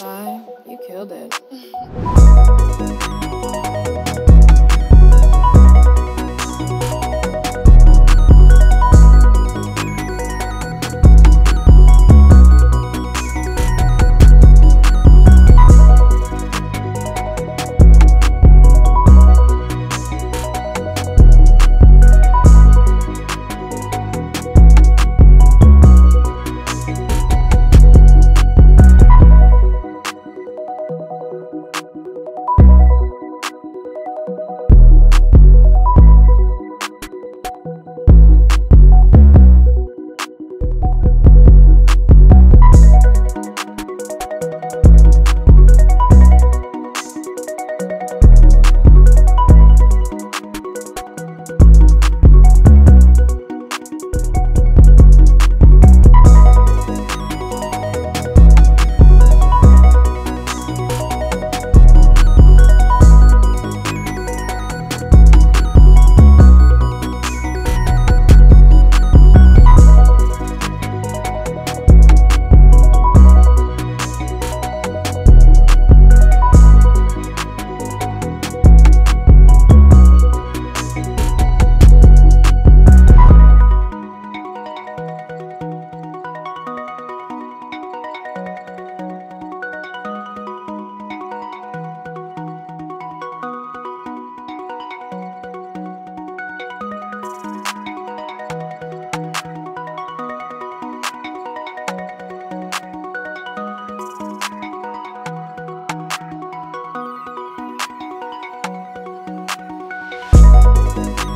Bye. You killed it. Bye.